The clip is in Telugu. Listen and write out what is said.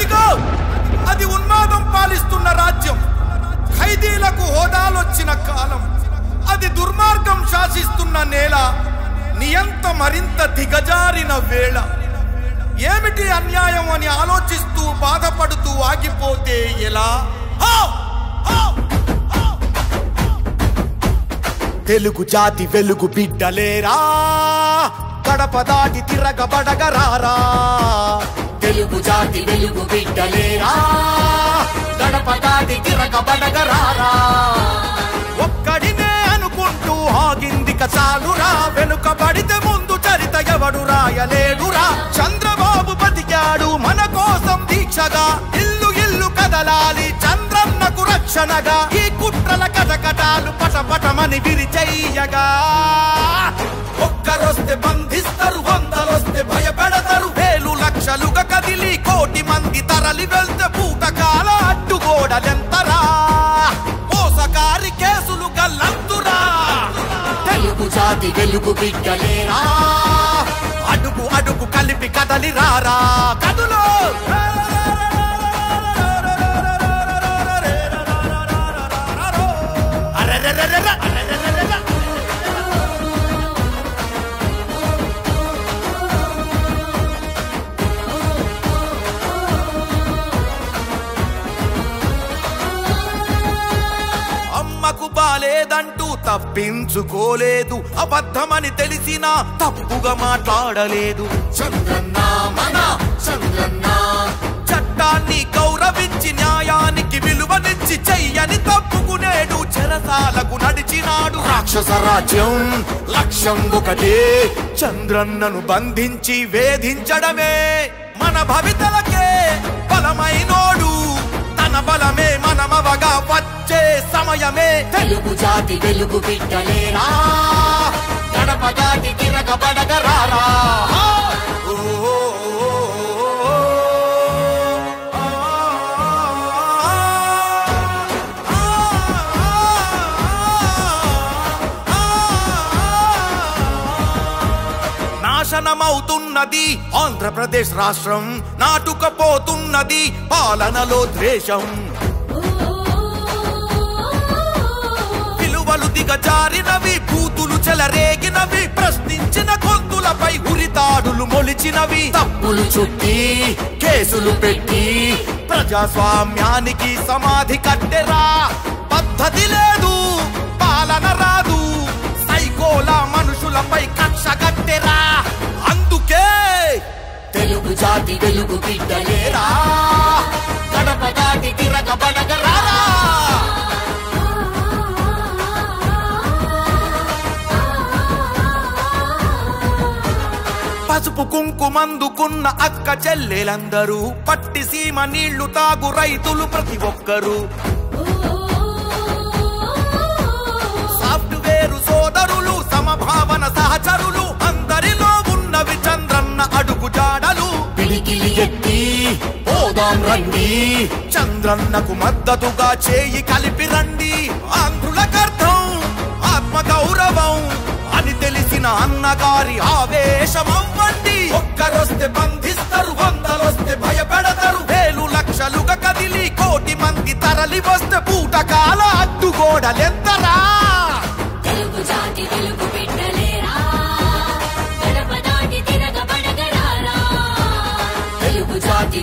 అదిగో అది ఉన్మాదం పాలిస్తున్న రాజ్యం. ఖైదీలకు హోదాలొచ్చిన కాలం. అది దుర్మార్గం శాసిస్తున్న నేల. నియంత మరింత దిగజారిన వేళ. ఏమిటి అన్యాయం అని ఆలోచిస్తూ బాధపడుతూ ఆగిపోతే ఎలా? తెలుగు జాతి వెలుగు బిడ్డలేరా? కడప దాటి తిరగబడగరారా? తెలుగు జాతి వెలుగు బిడ్డలేరా? గడప దాటి తిరగబడగరారా ఒక్కడినే అనుకుంటూ ఆగిందిక చాలురా వెనుకబడితే ముందు చరిత ఎవడు రాయలేడురా. చంద్రబాబు బతికాడు మన కోసం దీక్షగా. ఇల్లు ఇల్లు కదలాలి చంద్రన్నకు రక్షణగా. ఈ కుట్రల కటకటాలు పటపటమని విరిచెయ్యగా కోటి మంది తరలి వెళ్తే పూటకాల అడ్డుగోడలెంతరా? మోసకారి కేసులు గల్లంతురా? తెలుగు జాతి వెలుగు బిడ్డలేరా? అడుగు అడుగు కలిపి కదలి రారా? కదులు బాలేదంటూ తప్పించుకోలేదు. అబద్ధమని తెలిసినా తప్పుగా మాట్లాడలేదు. చంద్రన్న మన చంద్రన్న చట్టాన్ని గౌరవించి న్యాయానికి విలువనిచ్చి చెయ్యని తప్పుకునేడు చెరసాలకు నడిచినాడు. రాక్షస రాజ్యం లక్ష్యం ఒకటే. చంద్రన్నను బంధించి వేధించడమే మన భవితలకే బలమైనోడు. మన బలమే మనమవగా వచ్చే సమయమే. తెలుగు జాతి వెలుగు బిడ్డలేరా? నాశనమవుతున్నది ఆంధ్రప్రదేశ్ రాష్ట్రం నాటుకపోతున్నది. పాలనలో ద్వేషం. విలువలు దిగజారినవి బూతులు చెలరేగినవి ప్రశ్నించిన గొంతులపై ఉరితాడులు మొలిచినవి. తప్పులు చుట్టి కేసులు పెట్టి ప్రజాస్వామ్యానికి సమాధి కట్టెరా. దాటి వెలుగు బిడ్డలేరా గడప దాటి తిరగ తిరగబడగరారా పసుపు కుంకుమందుకున్న అక్క చెల్లెలందరూ పట్టి సీమ నీళ్ళు తాగు రైతులు ప్రతి ఒక్కరూ. పోదాం రండి. చంద్రన్నకు మద్దతుగా చేయి కలిపి రండి. ఆంధ్రులకర్థం ఆత్మ గౌరవం అని తెలిసిన అన్నగారి ఆవేశమవ్వండి. ఒక్కరొస్తే బంధిస్తారు వందలొస్తే భయపెడతారు. వేలు లక్షలుగా కదిలి కోటి మంది తరలి వస్తే పూటకాల అడ్డుగోడలెంతరా? తెలుగు జాతి బిడ్డలేరా? గడప దాటి తిరగబడగరారా? తెలుగు జాతి